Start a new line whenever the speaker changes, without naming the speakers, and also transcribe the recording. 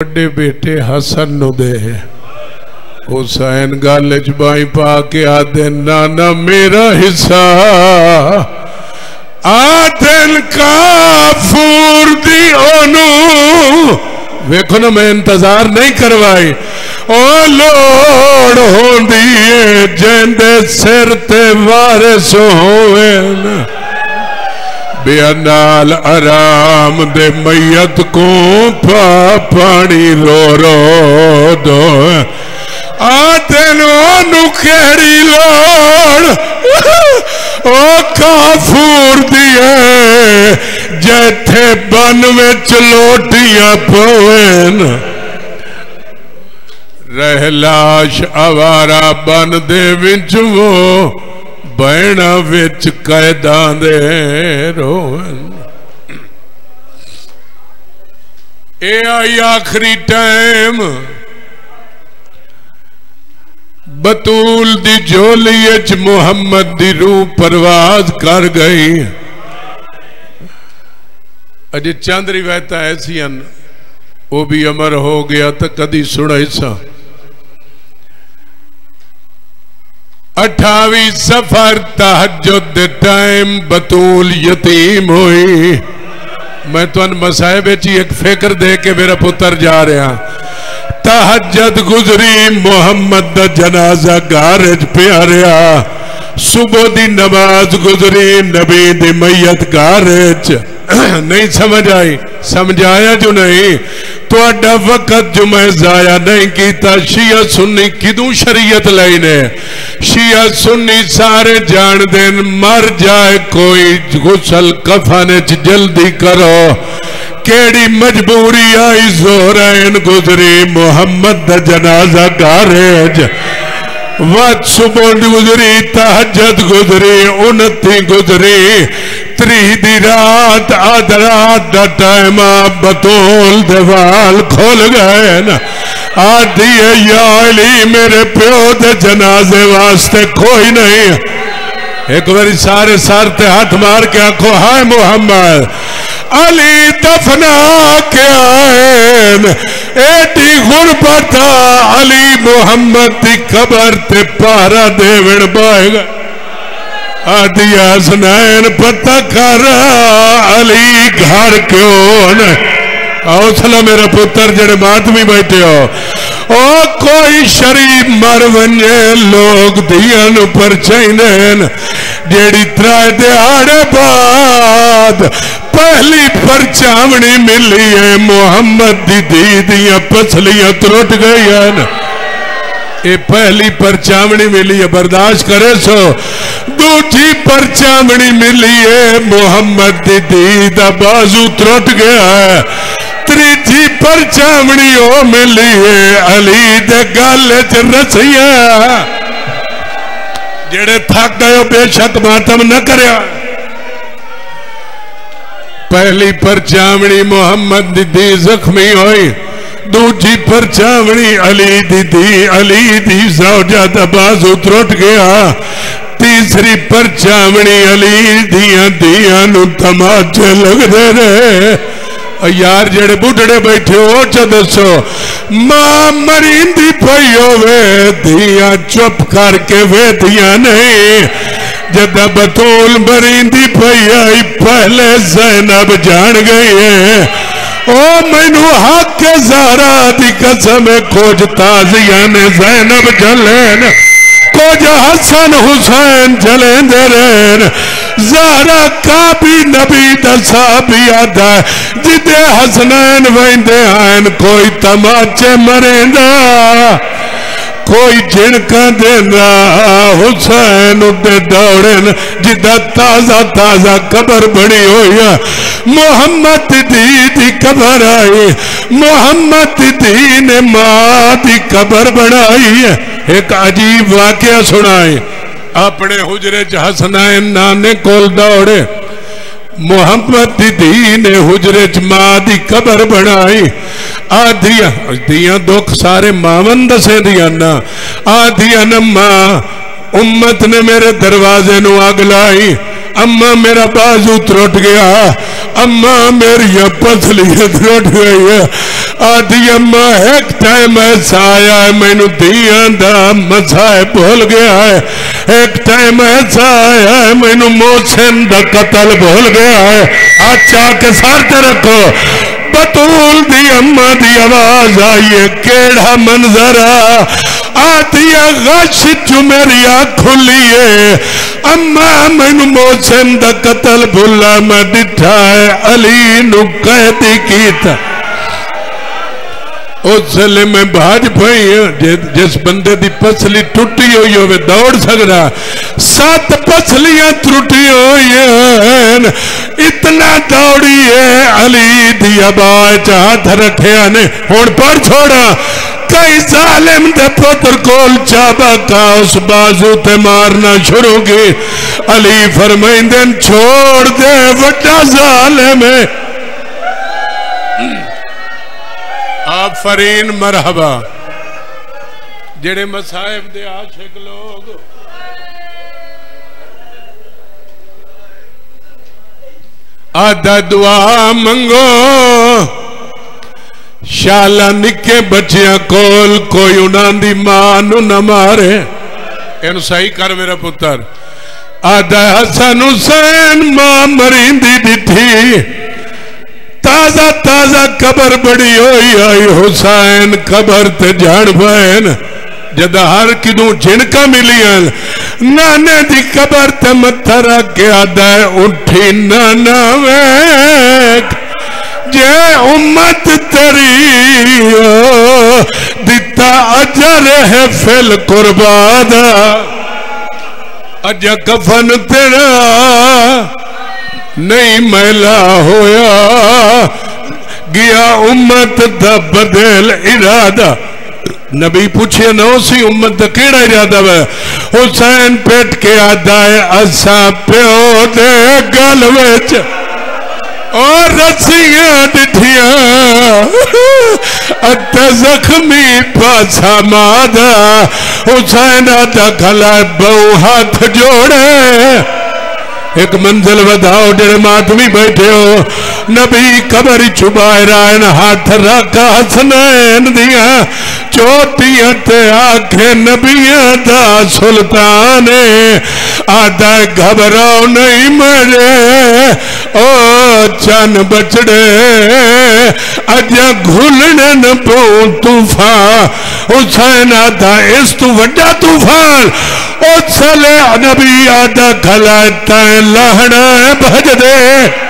ਵੱਡੇ ਬੇਟੇ ਹਸਨ ਨੂੰ ਦੇ ਹੁਸੈਨ ਗੱਲ ਚ ਬਾਈ ਪਾ ਕੇ ਆਦੇ ਨਾਨਾ ਮੇਰਾ ਹਿੱਸਾ ਆਦਨ ਕਾਫੂਰ ਦੀ ਉਹਨੂੰ ਵੇਖੋ ਨਾ ਮੈਂ ਇੰਤਜ਼ਾਰ ਨਹੀਂ ਕਰਵਾਈ ਉਹ ਲੋੜ ਹੁੰਦੀ ਏ ਜਿੰਦੇ ਸਿਰ ਤੇ ਵਾਰਿਸ ਹੋਵੇ ਨਾ बेअनाल आराम दे मैयत को पा रो रो दो आते केड़ी लोड़ ओ काफूर दिए जैथे बन विच लोटियाँ पवन रहलाश आवारा बन दे विच ਬਹਿਣਾ ਵਿੱਚ ਕੈਦਾਂ ਦੇ ਰੋਣ। ਇਹ ਆਈ ਆਖਰੀ ਟਾਈਮ ਬਤੂਲ ਦੀ ਝੋਲੀ ਵਿੱਚ ਮੁਹੰਮਦ ਦੀ ਰੂਹ ਪਰਵਾਜ਼ ਕਰ ਗਈ। ਅਜੇ ਚੰਦ ਰਿਵਾਇਤਾਂ ਐਸੀਆਂ ਉਹ ਵੀ ਅਮਰ ਹੋ ਗਿਆ ਤਾਂ ਕਦੀ ਸੁਣਾਈ ਸਾ। अठावी सफ़र तहजुद टाइम बतूल यतीम हुई। मैं तुम मसाहब एक फ़िक्र दे के मेरा पुत्र जा रहा। तहजद गुजरी मोहम्मद का जनाजा घर पिया सुबह की नमाज़ गुजरी नबी दी मैयत घर नहीं समझ आई। समझाया जो नहीं थोड़ा वक्त जो मैं जाया नहीं किया शिया सुन्नी किदू शरीयत लाई ने शिया सुन्नी सारे जान देन, मर जाए कोई गुसल कफन च जल्दी करो। केड़ी मजबूरी आई जोरैन गुजरी, मोहम्मद जनाजा गारेज। वत सुबह गुजरी, तहजद गुजरी उनती गुजरी। त्री दी रात अध रात, दा टाइम बतौल देवाल खोल गए न। आदि याली मेरे प्यो दे जनाजे वास्ते कोई नहीं। एक बारी सारे सर ते हाथ मार के आखो, हाय मोहम्मद, अली दफना के आए एटी गुरबत अली मोहम्मद की कबर ते पारा देवण बाएगा। आदिया सुनैन पता कर, अली घर क्यों न? हौसला मेरा पुत्र, जड़े मातमी बैठे हो। ओ, कोई शरीफ मर वने लोग दियन पर चाहिए जेड़ी त्राए दिहाड़े बाद, पहली परचावनी मिली है, मोहम्मद दी दी दिया पसलियाँ त्रुट गई पहली परचावनी मिली है, बर्दाश्त करे सो। दूजी परचावनी मिली है, मोहम्मद दी दी दा बाजू त्रुट गया है। त्रीजी परचावनी ओ मिली है, अली दे गल च रसिया। जेड़े थक गए बेशक मातम न करया पहली परचावनी मोहम्मद दी दी जख्मी हुई, दूजी परचावनी अली दी अली दी सौजा दा बाजू त्रुट गया। तीसरी परचावनी अली दिया दिया तमाचे लगते रहे यार जेड़े बुढ़ड़े बैठे हो च दसो माँ मरींदी पई होवे दिया चुप करके वेदिया नहीं जदा बतूल मरींदी पई आई पहले जैनब जान गई है ओ मैनू हक जारा दी कसम खोज ताजिया ने जैनब जलेन कुछ हसन हुसैन जलेंदे रहन जारा का भी नबी दसा भी आदा जिदे हसनैन वेंदे आन कोई तमाचे मरेंदा, कोई झिड़का देना हुसैन उडे दौड़न, जिदा ताज़ा ताज़ा कबर बनी हुई मोहम्मद दी दी कबर आई, मोहम्मद दी ने माँ दी कबर बनाई है। एक अजीब वाक्य सुनाए। अपने हुजरे च हसनैन नाने कोल दौड़े। मोहम्मद दी धी ने हुजरे च माँ दी कबर बनाई। आधिया दिया दुख सारे मावन दसे दिया ना। आधिया न माँ, उम्मत ने मेरे दरवाजे नु अग लाई। अम्मा मेरा बाजू त्रुट गया। अम्मा मेरी पथलियाँ त्रुट गई है। आदि अम्मा एक टाइम ऐसा आया है, मैनू दा मसाए भूल गया है। एक टाइम ऐसा आया है, मैनू मोहसिन का कतल भूल गया है। अच्छा के साथ रखो। बतूल दी अम्मा दी आवाज़ आई है, केड़ा मंजर आदिया गश चु मेरी खुली है। अम्मा मैनू मोहसिन का कतल भुला मैं डिठा है, अली नु कैदी कीता। उस वेले मैं भाज पई जिस बंदे की पसली टुटी हुई हो दौड़ सकता सत पसलियाँ त्रुटी हुई इतना दौड़ी है, अली दी आवाज़ हाथ रखे ने। हूँ पर छोड़ा कई जालिम दे पुत्र कोल चाबका उस बाजू ते मारना शुरू की। अली फरमाइंदे, छोड़ दे वड्डा जालिम है। आफरीन मरहबा, जेड़े मसाहिब दे आशिक लोग। आदा दुआ मंगो शाला निके बच्चिया कोल कोई उन्होंने माँ न मारे इन सही कर मेरा पुत्र आदा हसन हुसैन माँ मरींदी दिठी ताज़ा ताज़ा कबर बड़ी होई आई हुसैन कबर ते जान पैन जद हर किदू झिणका मिलियन नाने दी कबर ते मत्था रख के आदा उठी नाना वेख जे उम्मत तेरी दिता अजर है फिल कुर्बाद अज कफन तेरा नहीं मैला होया। गया उम्मत दा इरादा। नबी पूछे न सी उम्मत का केड़ा इरादा वे? हुसैन पेट के आदा है असा प्यो दे गल विच। और रस्सियाँ डिठिया। अत जख्मी पासा मादा, हुसैन खला बहु हाथ जोड़े। एक मंजिल वधाओ जेड़े मातमी बैठे हो। नबी कबर छुपाए, रायन हाथ रख हसनैन दिया। चोटियाँ ते आखे नबिया दा सुल्तान आदा घबराओ नहीं मरे। ओ चन बचड़े अजा घुलने न पो तूफ़ान। हुसैन था इस तू वड्डा तूफ़ान। ओ चले नबी आदा खला तैं लहना भज दे